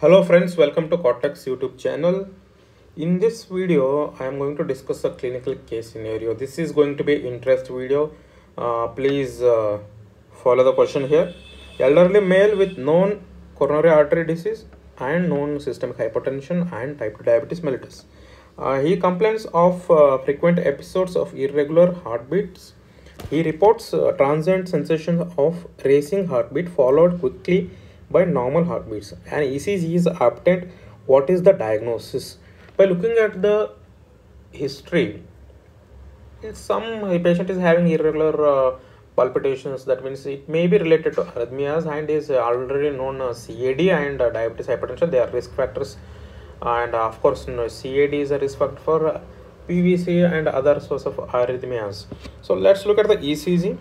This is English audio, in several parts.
Hello friends, welcome to Cortex YouTube channel. In this video, I am going to discuss a clinical case scenario. This is going to be interest video. Uh, please uh, follow the question here. Elderly male with known coronary artery disease and known systemic hypertension and type 2 diabetes mellitus. Uh, he complains of uh, frequent episodes of irregular heartbeats. He reports uh, transient sensations of racing heartbeat followed quickly by normal heartbeats. And ECG is obtained. What is the diagnosis? By looking at the history, some patient is having irregular uh, palpitations. That means it may be related to arrhythmias and is already known as CAD and uh, diabetes hypertension. They are risk factors and uh, of course you know, CAD is a risk factor for uh, PVC and other source of arrhythmias. So let's look at the ECG.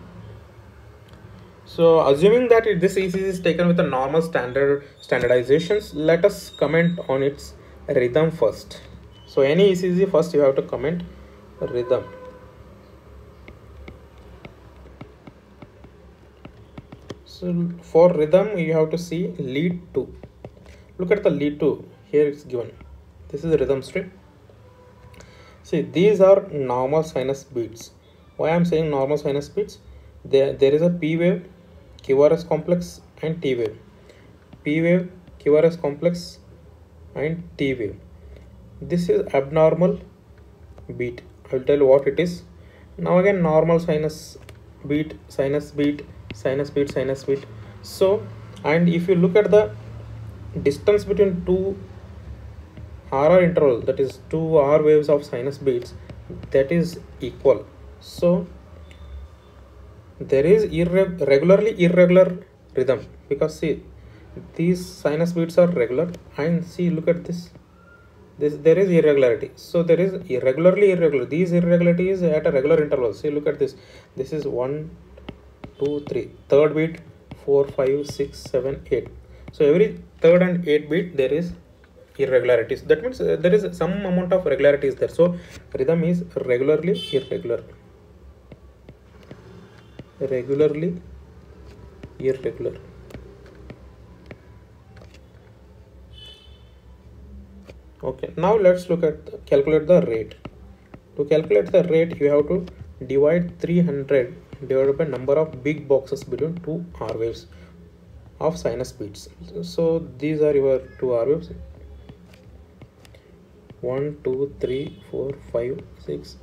So assuming that it- this ECG is taken with a normal standard standardizations, let us comment on its rhythm first. So any ECG first you have to comment rhythm. So for rhythm you have to see lead 2. Look at the lead 2. Here it's given. This is rhythm strip. See these are normal sinus beats. Why I'm saying normal sinus beats? There there is a P wave, QRS complex and T wave. P wave, QRS complex and T wave. This is abnormal beat. I will tell you what it is. Now again normal sinus beat, sinus beat, sinus beat, sinus beat. So and if you look at the distance between two RR interval that is two R waves of sinus beats that is equal. So there is irre- regularly irregular rhythm. Because see these sinus beats are regular. And see look at this. This there is irregularity. So there is irregularly irregular. These irregularities at a regular interval. See look at this. This is one two three. Third beat four five six seven eight. So every third and eighth beat there is irregularities that means uh, there is some amount of regularity is there. So rhythm is regularly irregular regularly irregular. Okay now let's look at the- calculate the rate. To calculate the rate you have to divide 300 divided by number of big boxes between two r waves of sinus beats so these are your two r waves. One two three four five six.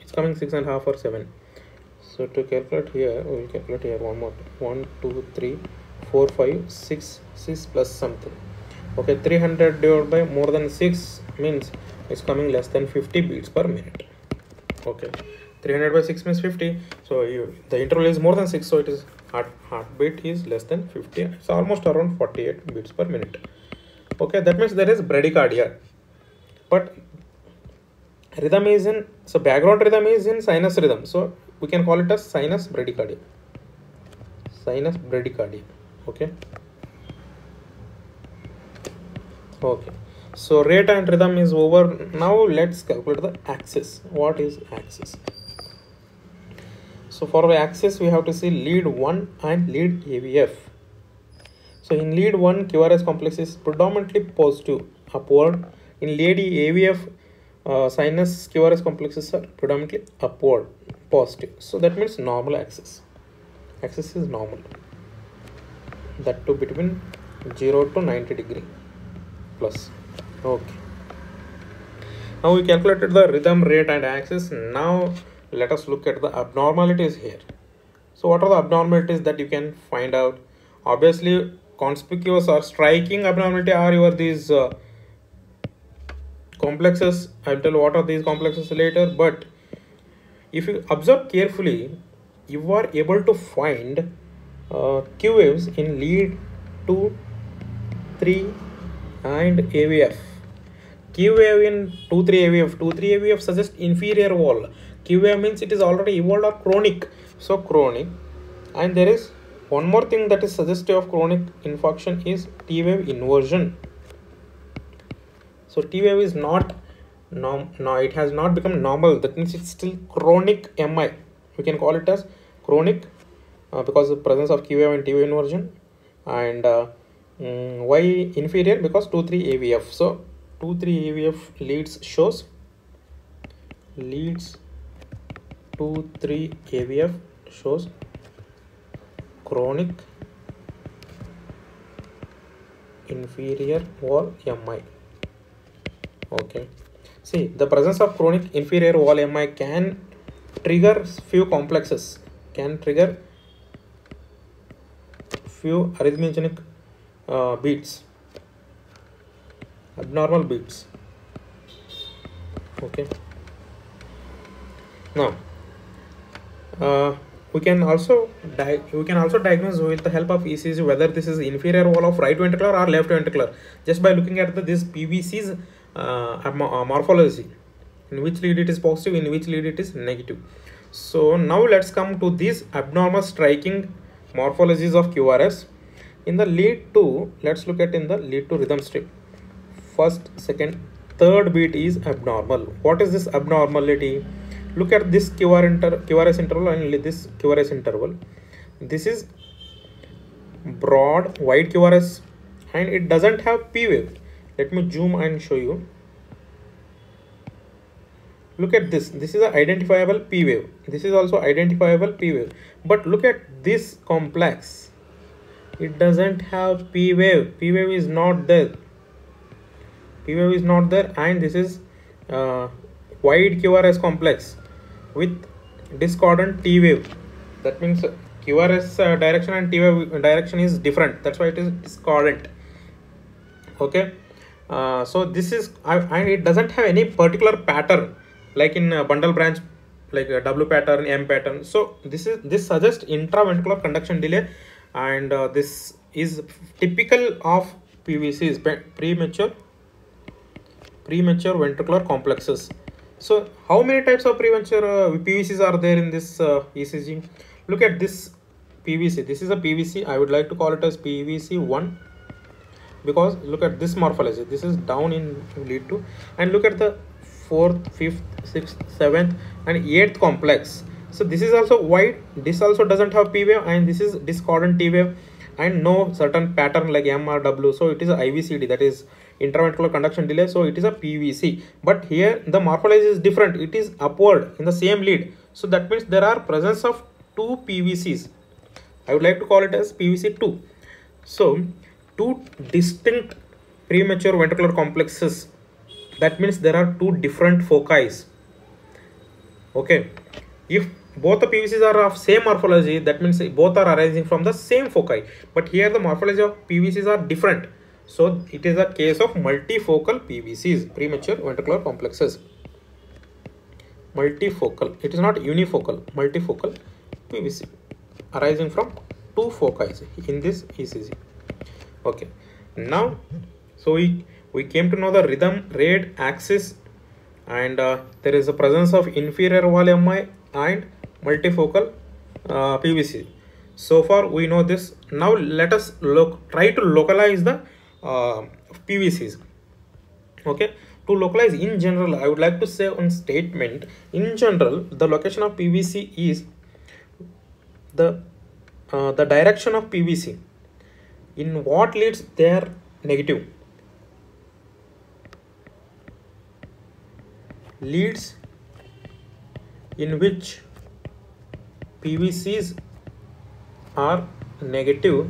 It's coming six and a half or seven so to calculate here we will calculate here one more one two three four five six six plus something. Okay 300 divided by more than 6 means it's coming less than 50 beats per minute. Okay 300 by 6 means 50 so you, the interval is more than 6 so it is heart heartbeat is less than 50 it's almost around 48 beats per minute. Okay that means there is bradycardia but rhythm is in so background rhythm is in sinus rhythm. So we can call it as sinus bradycardia. Sinus bradycardia. Okay? Okay. So rate and rhythm is over. Now let's calculate the axis. What is axis? So for the axis we have to see lead 1 and lead avf so in lead 1 qrs complex is predominantly positive upward. In lead avf uh, sinus qrs complexes are predominantly upward positive. So that means normal axis. Axis is normal. That too between 0 to 90 degree plus. Okay. Now we calculated the rhythm rate and axis. Now let us look at the abnormalities here. So what are the abnormalities that you can find out? Obviously conspicuous or striking abnormality are your these uh, complexes. I'll tell what are these complexes later but if you observe carefully you are able to find uh, q waves in lead 2 3 and avf q wave in 2 3 avf 2 3 avf suggests inferior wall. Q wave means it is already evolved or chronic. So chronic. And there is one more thing that is suggestive of chronic infarction is t wave inversion. So t wave is not norm no it has not become normal. That means it's still chronic mi we can call it as chronic uh, because of presence of q wave and t wave inversion and uh, Mm, why inferior because 2 3 avf so 2 3 avf leads shows leads 2 3 avf shows chronic inferior wall mi okay see the presence of chronic inferior wall mi can trigger few complexes. Can trigger few arrhythmogenic uh, beats. Abnormal beats. Okay. Now uh, we can also we can also diagnose with the help of ECG whether this is inferior wall of right ventricular or left ventricular. Just by looking at the, this PVC's Uh, uh, morphology in which lead it is positive in which lead it is negative. So now let's come to these abnormal striking morphologies of QRS in the lead 2 let's look at in the lead 2 rhythm strip. First second third beat is abnormal. What is this abnormality? Look at this QR inter QRS interval and this QRS interval. This is broad wide QRS and it doesn't have P wave let me zoom and show you. Look at this. This is an identifiable P wave this is also identifiable P wave but look at this complex. It doesn't have p wave p wave is not there. P wave is not there and this is uh, wide qrs complex with discordant t wave that means qrs uh, direction and t wave direction is different. That's why it is discordant. Okay uh, so this is and it doesn't have any particular pattern like in bundle branch like a w pattern m pattern. So this is this suggests intraventricular conduction delay and uh, this is typical of PVCs premature premature ventricular complexes. So how many types of premature uh, PVCs are there in this uh, ECG look at this PVC this is a PVC I would like to call it as PVC1 because look at this morphology. This is down in lead 2 and look at the fourth fifth sixth seventh and eighth complex. So this is also wide. This also doesn't have p wave and this is discordant t wave and no certain pattern like m or w. So it is a ivcd that is interventricular conduction delay. So it is a pvc but here the morphology is different. It is upward in the same lead. So that means there are presence of two pvcs i would like to call it as pvc2 so two distinct premature ventricular complexes. That means there are two different foci. Okay. If both the PVCs are of same morphology that means both are arising from the same foci. But here the morphology of PVCs are different. So it is a case of multifocal PVCs premature ventricular complexes. Multifocal. It is not unifocal. Multifocal PVC arising from two foci in this ECG okay now so we we came to know the rhythm rate axis and uh, there is a presence of inferior wall MI and multifocal uh, PVC. So far we know this. Now let us look try to localize the uh, PVCs. Okay. To localize in general, I would like to say on statement in general the location of PVC is the uh, the direction of PVC in what leads their negative? Leads in which PVCs are negative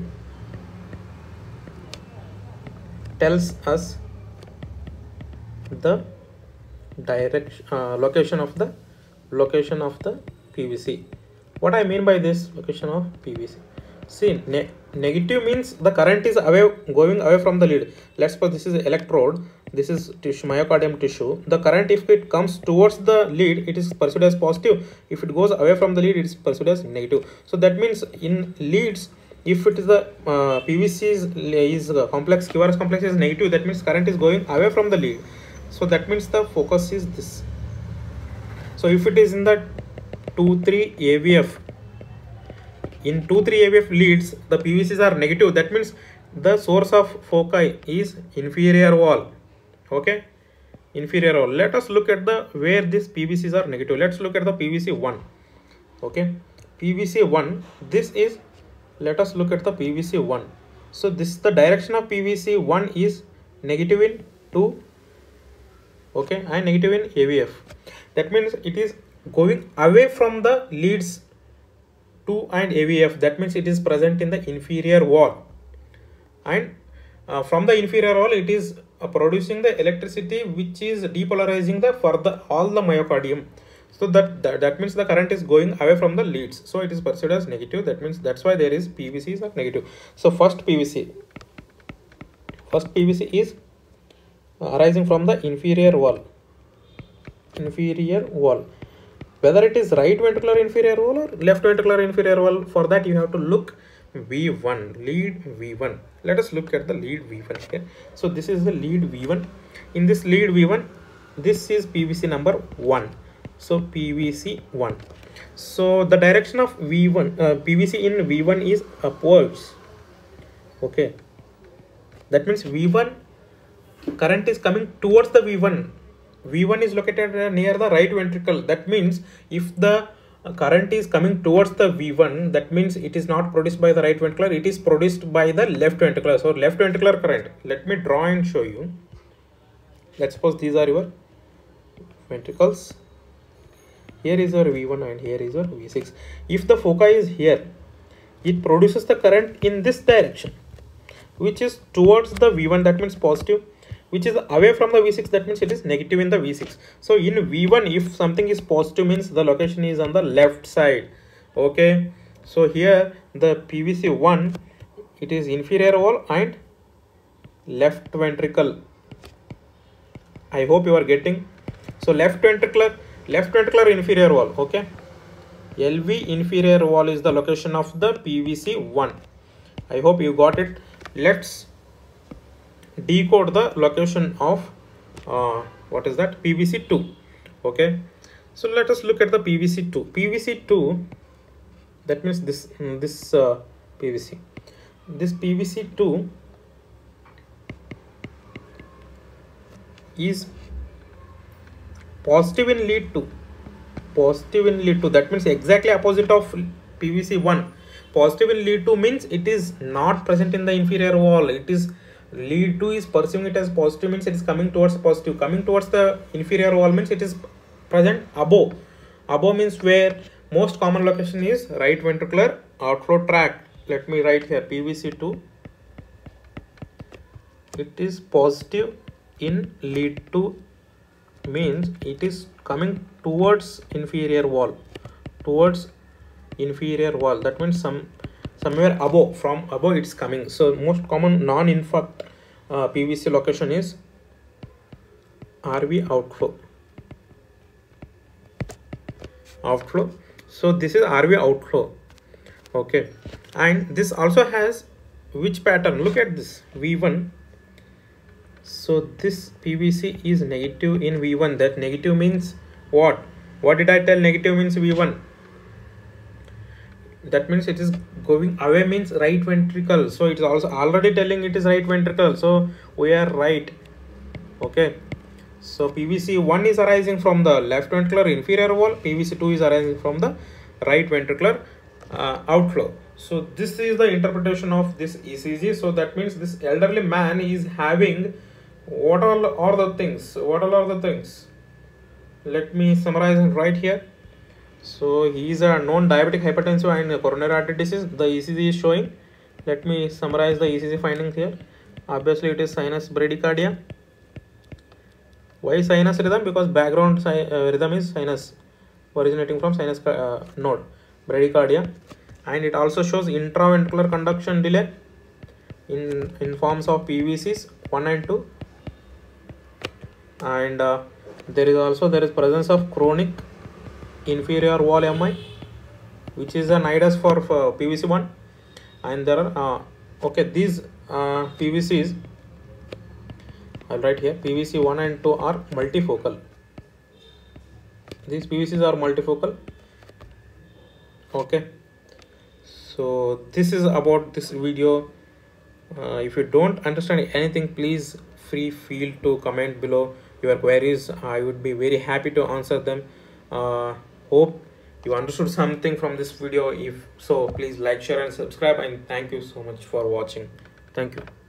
tells us the direction uh, location of the location of the PVC what I mean by this location of PVC see negative means the current is away going away from the lead. Let's suppose this is electrode. This is tissue myocardium tissue. The current if it comes towards the lead it is perceived as positive. If it goes away from the lead it is perceived as negative. So that means in leads if it is the uh, pvc is, is uh, complex qrs complex is negative that means current is going away from the lead. So that means the focus is this. So if it is in the 2 3 avf in 2 3 avf leads the pvcs are negative. That means the source of foci is inferior wall. Okay? Inferior wall. Let us look at the where these pvcs are negative. Let's look at the pvc 1 okay? Pvc 1 this is let us look at the pvc 1 so this is the direction of pvc 1 is negative in 2 okay? And negative in avf that means it is going away from the leads 2 and avf that means it is present in the inferior wall. And uh, from the inferior wall it is uh, producing the electricity which is depolarizing the for the all the myocardium. So that, that that means the current is going away from the leads. So it is perceived as negative. That means that's why there is pvc are negative. So first pvc first pvc is arising from the inferior wall. Inferior wall whether it is right ventricular inferior wall or left ventricular inferior wall for that you have to look v1 lead v1 let us look at the lead v1 here. So this is the lead v1 in this lead v1 this is pvc number 1 so pvc 1 so the direction of v1 uh, pvc in v1 is upwards. Okay. That means v1 current is coming towards the v1 v1 is located near the right ventricle. That means if the current is coming towards the v1 that means it is not produced by the right ventricular it is produced by the left ventricular. So left ventricular current. Let me draw and show you. Let's suppose these are your ventricles. Here is your v1 and here is your v6 if the foci is here it produces the current in this direction which is towards the v1 that means positive which is away from the v6 that means it is negative in the v6 so in v1 if something is positive means the location is on the left side. Okay? So here the pvc1 it is inferior wall and left ventricle. I hope you are getting. So left ventricular left ventricular inferior wall okay? Lv inferior wall is the location of the pvc1 i hope you got it. Let's decode the location of uh, what is that? PVC2 okay? So let us look at the PVC2 PVC2 that means this mm, this uh, PVC this PVC2 is positive in lead 2 positive in lead 2 that means exactly opposite of PVC1 positive in lead 2 means it is not present in the inferior wall. It is lead 2 is perceiving it as positive means it is coming towards positive. Coming towards the inferior wall means it is present above. Above means where most common location is right ventricular outflow tract. Let me write here pvc2 it is positive in lead 2 means it is coming towards inferior wall. Towards inferior wall. That means some somewhere above from above it's coming. So most common non-infarct uh, pvc location is rv outflow. Outflow. So this is rv outflow. Okay. And this also has which pattern? Look at this v1 so this pvc is negative in v1 that negative means what? What did i tell negative means v1 that means it is going away means right ventricle. So it's also already telling it is right ventricle. So we are right. Okay. So pvc 1 is arising from the left ventricular inferior wall. Pvc 2 is arising from the right ventricular uh, outflow. So this is the interpretation of this ecg so that means this elderly man is having what all are the things? What all are the things? Let me summarize right here so he is a known diabetic hypertensive and coronary artery disease. The ECG is showing. Let me summarize the ECG findings here. Obviously, it is sinus bradycardia. Why sinus rhythm? Because background uh, rhythm is sinus originating from sinus uh, node bradycardia, and it also shows intraventricular conduction delay in in forms of PVCs one and two, and uh, there is also there is presence of chronic inferior wall mi which is a nidus for, for pvc1 and there are uh, okay these uh, pvcs i'll write here. Pvc1 and 2 are multifocal. These pvcs are multifocal. Okay. So this is about this video. Uh, if you don't understand anything please free feel to comment below your queries. I would be very happy to answer them. Uh, hope you understood something from this video. If so please like share and subscribe and thank you so much for watching. Thank you